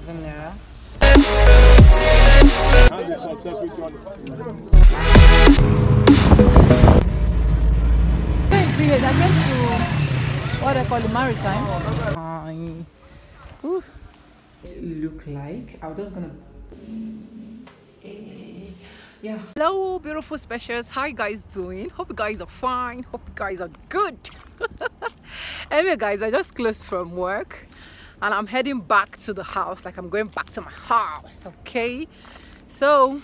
3,000 naira. And a successful journey. Because I went to what I call the maritime. Ooh. Look like I was just gonna. Yeah. Hello, beautiful specials. How you guys doing? Hope you guys are fine. Hope you guys are good. anyway, guys, I just closed from work and I'm heading back to the house. Like I'm going back to my house. Okay. So,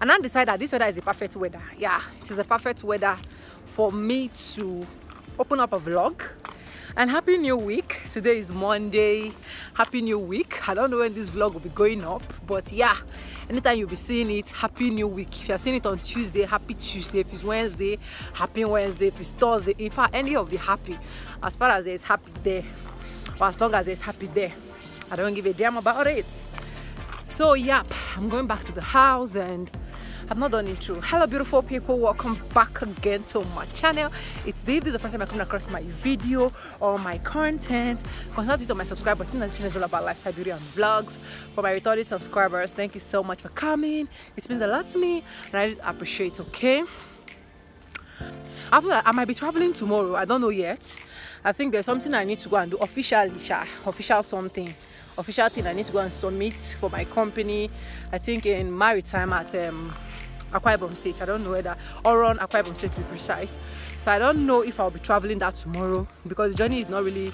and I decided that this weather is the perfect weather. Yeah, it is a perfect weather for me to open up a vlog and happy new week today is monday happy new week i don't know when this vlog will be going up but yeah anytime you'll be seeing it happy new week if you're seeing it on tuesday happy tuesday if it's wednesday happy wednesday if it's thursday in fact any of the happy as far as there's happy there or as long as there's happy there i don't give a damn about it so yep i'm going back to the house and I've not done it intro. Hello beautiful people, welcome back again to my channel. It's Dave. This is the first time I come across my video or my content. Consider it on my subscribe button. This channel is all about lifestyle, beauty and vlogs. For my returning subscribers, thank you so much for coming. It means a lot to me and I just appreciate it, okay? After that, I might be traveling tomorrow. I don't know yet. I think there's something I need to go and do officially, official something official thing I need to go and submit for my company. I think in maritime at um, Akwa Ibom State. I don't know whether or on Akwa Ibom State to be precise. So I don't know if I'll be traveling that tomorrow because the journey is not really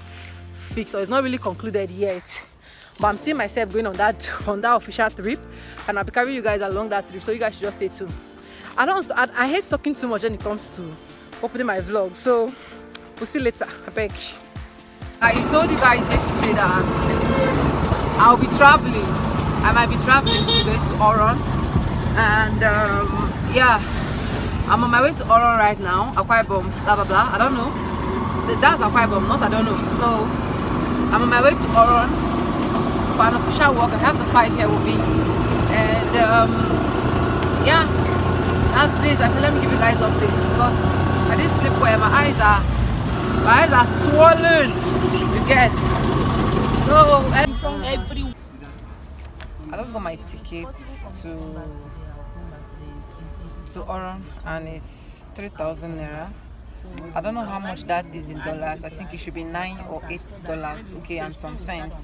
fixed or it's not really concluded yet. But I'm seeing myself going on that on that official trip, and I'll be carrying you guys along that trip. So you guys should just stay tuned. I don't. I, I hate talking too much when it comes to opening my vlog. So we'll see later. I beg. I told you guys yesterday that I'll be traveling. I might be traveling today to Oron and um, yeah i'm on my way to oron right now Akwa Ibom, blah blah blah i don't know that's Ibom, not i don't know so i'm on my way to oron for an official walk i have the five here with me and um, yes that's it i said let me give you guys updates because i didn't sleep well my eyes are my eyes are swollen you get so and from i just got my ticket to to Oron and it's 3,000 naira. I don't know how much that is in dollars. I think it should be nine or eight dollars, okay, and some cents,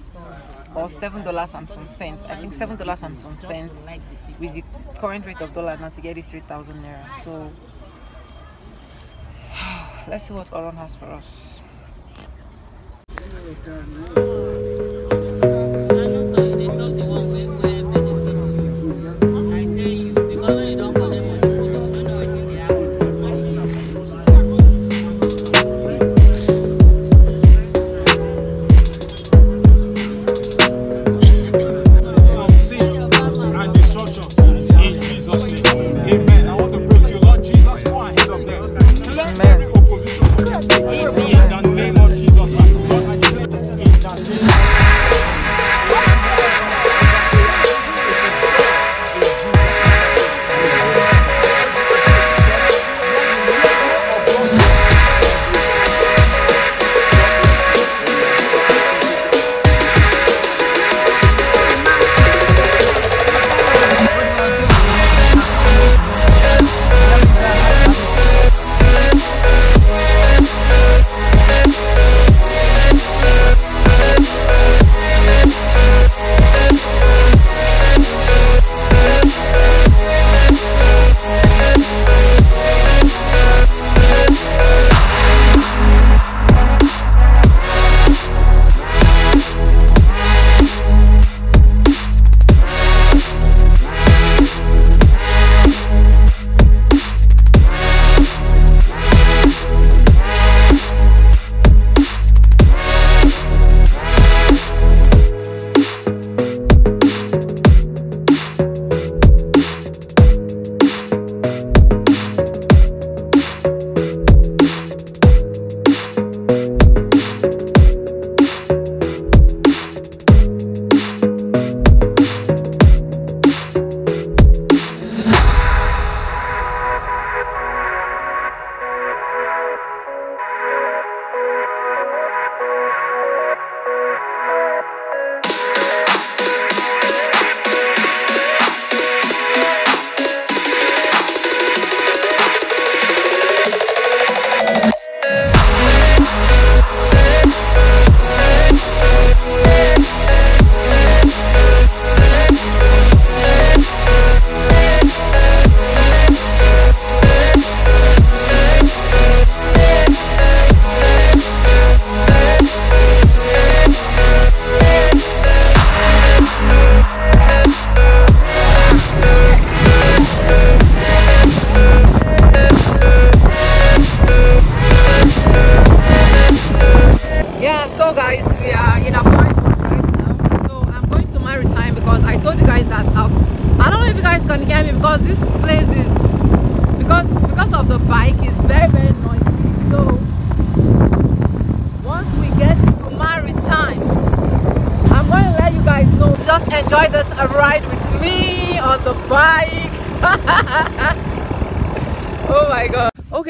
or seven dollars and some cents. I think seven dollars and some cents with the current rate of dollar now to get is 3,000 naira. So let's see what Oron has for us.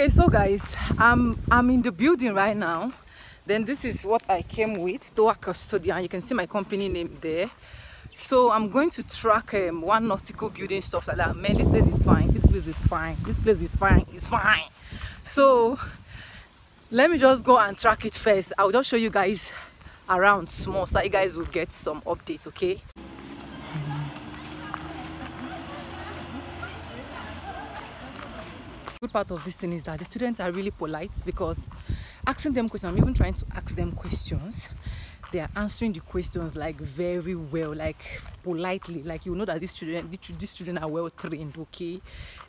Okay, so guys, I'm I'm in the building right now. Then this is what I came with Toa Custodian you can see my company name there. So I'm going to track um, one nautical building stuff like that. Man this place is fine. This place is fine. This place is fine. It's fine. So let me just go and track it first. I'll just show you guys around small so you guys will get some updates okay good part of this thing is that the students are really polite because asking them questions i'm even trying to ask them questions. They are answering the questions like very well like politely. Like you know that these children these children are well trained okay?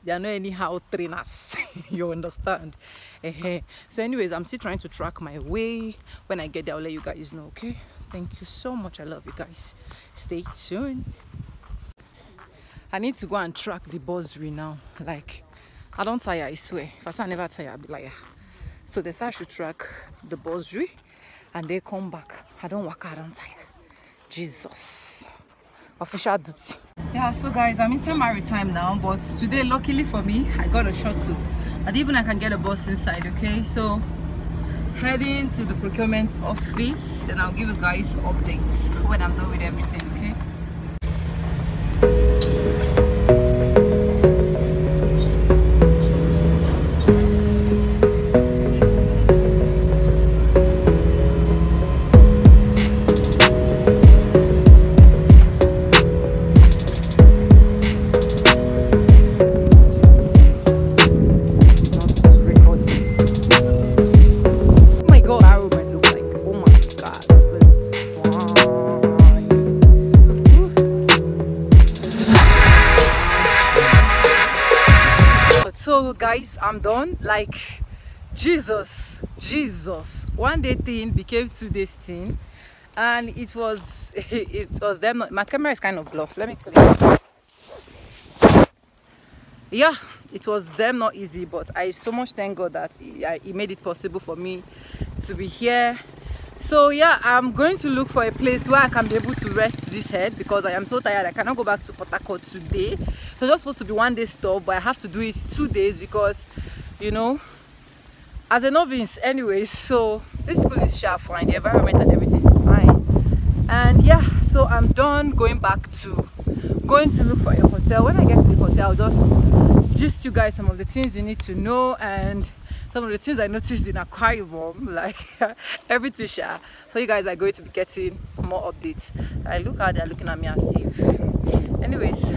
They are not anyhow trainers you understand? Uh-huh. so anyways i'm still trying to track my way. When i get there i'll let you guys know okay? Thank you so much. I love you guys. Stay tuned. I need to go and track the bursary now. Like I don't tire, I swear. If I say I never tire, I'll be like, ah. So they say I should track the bursary and they come back. I don't work, I don't tire. Jesus. Official duty. Yeah, so guys, I'm in inside Maritime now, but today, luckily for me, I got a shuttle. And even I can get a bus inside, okay? So, heading to the procurement office, and I'll give you guys updates when I'm done with everything, okay? guys i'm done. Like jesus jesus. One day thing became two days thing. And it was it was them my camera is kind of bluff. Let me yeah it was them not easy but i so much thank god that he, he made it possible for me to be here so yeah i'm going to look for a place where i can be able to rest this head because i am so tired. I cannot go back to harcourt today. So just supposed to be one day stop but i have to do it two days because you know as a novice anyways so this school is sharp fine the environment and everything is fine. And yeah so i'm done going back to going to look for a hotel. When i get to the hotel i'll just just you guys some of the things you need to know and some of the things I noticed in Ibom, like everything share. So you guys are going to be getting more updates. I look how they're looking at me as if. Anyways,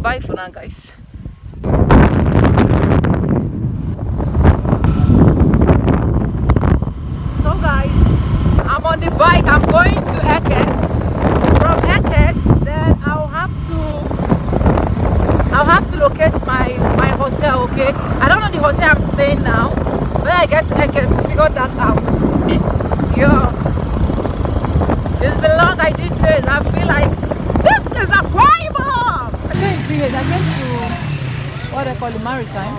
bye for now guys. So guys, I'm on the bike. I'm going to Eket. From Eket, then I'll have to I'll have to locate my my hotel, okay? I don't know the hotel I'm staying now. I get to Eket, we figure that out. yeah. It's been long I did this. I feel like this is a Bible. I came to I came to what they call it maritime.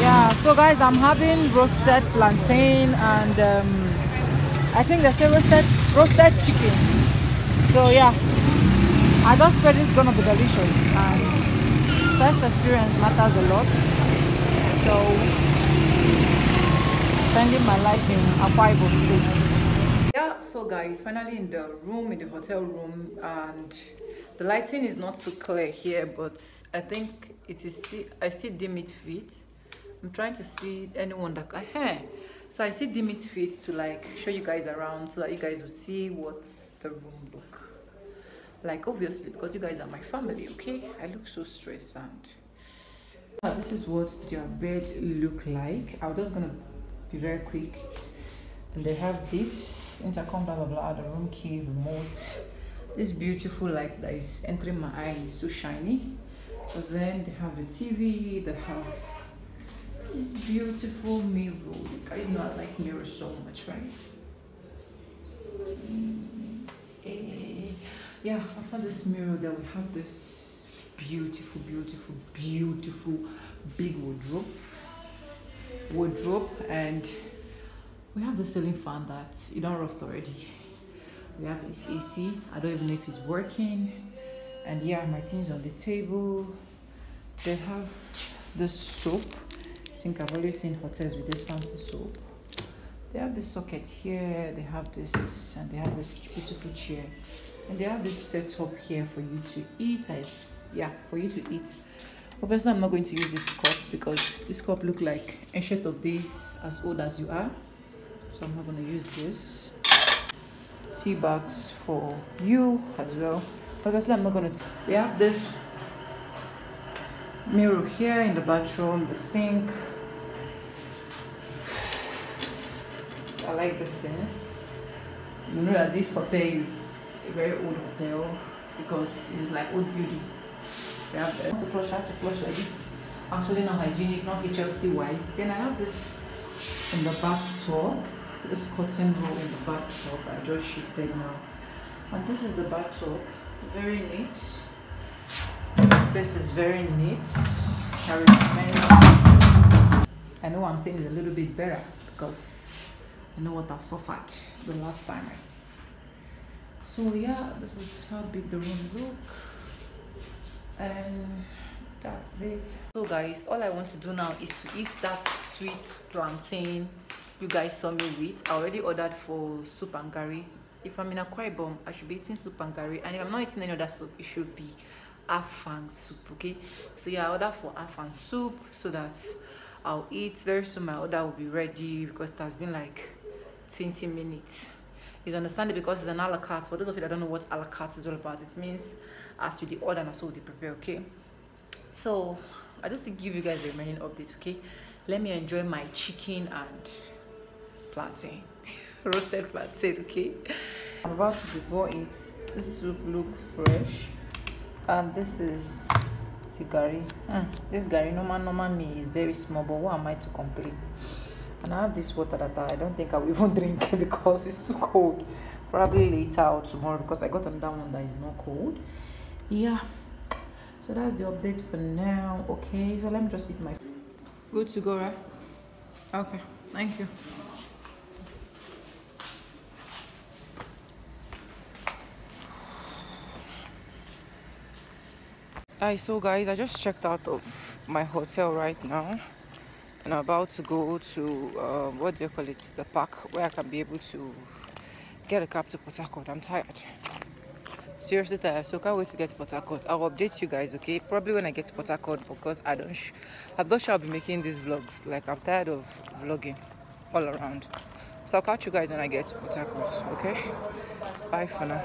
Yeah, so guys, I'm having roasted plantain and um, I think they say roasted roasted chicken. So yeah, I just spread it's gonna be delicious and first experience matters a lot. So spending my life in Akwa Ibom State. Yeah, so guys, finally in the room, in the hotel room, and the lighting is not so clear here, but I think it is still, I still dim it fit. I'm trying to see anyone that can, hey. So I see dim it fit to like show you guys around so that you guys will see what the room look like obviously because you guys are my family okay i look so stressed and this is what their bed look like i'm just gonna be very quick. And they have this intercom blah blah blah the room key remote. This beautiful light that is entering my eye too shiny. But then they have the tv they have this beautiful mirror. You guys know i like mirrors so much right? Mm-hmm. Yeah after this mirror then we have this beautiful beautiful beautiful big wardrobe wardrobe and we have the ceiling fan that it don't rust already. We have this ac i don't even know if it's working. And yeah my things on the table. They have the soap. I think i've always seen hotels with this fancy soap. They have this socket here they have this and they have this beautiful chair. And they have this setup here for you to eat. I, yeah for you to eat. Obviously i'm not going to use this cup because this cup look like a ancient of days as old as you are. So i'm not going to use this tea bags for you as well. Obviously i'm not going to we have this mirror here in the bathroom the sink. I like this things. You know that this hotel is a very old hotel because it's like old building. We have to flush I have to flush like this actually not hygienic not HLC wise then I have this in the bathtub this cotton roll in the bathtub I just shifted now. And this is the bathtub very neat. This is very neat. I recommend I know I'm saying it's a little bit better because I know what I've suffered the last time so yeah this is how big the room look. And that's it. So guys all i want to do now is to eat that sweet plantain you guys saw me with. I already ordered for soup and curry. If i'm in a Ibom, i should be eating soup and curry. And if i'm not eating any other soup it should be afang soup okay? So yeah i ordered for afang soup so that i'll eat. Very soon my order will be ready because it has been like 20 minutes. Is understanding because it's an a la carte for those of you that don't know what a la carte is all about it means as with the order and so they prepare okay so i just to give you guys a remaining update okay? Let me enjoy my chicken and plantain roasted plantain okay? I'm about to devour it. This soup look fresh. And this is tigari mm, this gari normal normal me is very small but what am i to complain? And i have this water that i don't think i will even drink because it's too cold. Probably later or tomorrow because i got another one that is not cold. Yeah so that's the update for now okay? So let me just eat my good to go right? Okay thank you. Hi, so guys, I just checked out of my hotel right now and I'm about to go to uh, what do you call it? The park where I can be able to get a cab to Port Harcourt. I'm tired seriously tired so can't wait to get to Port. I'll update you guys okay? Probably when I get to Port because I don't I'm not sure I'll be making these vlogs. Like I'm tired of vlogging all around. So I'll catch you guys when I get to Port okay? Bye for now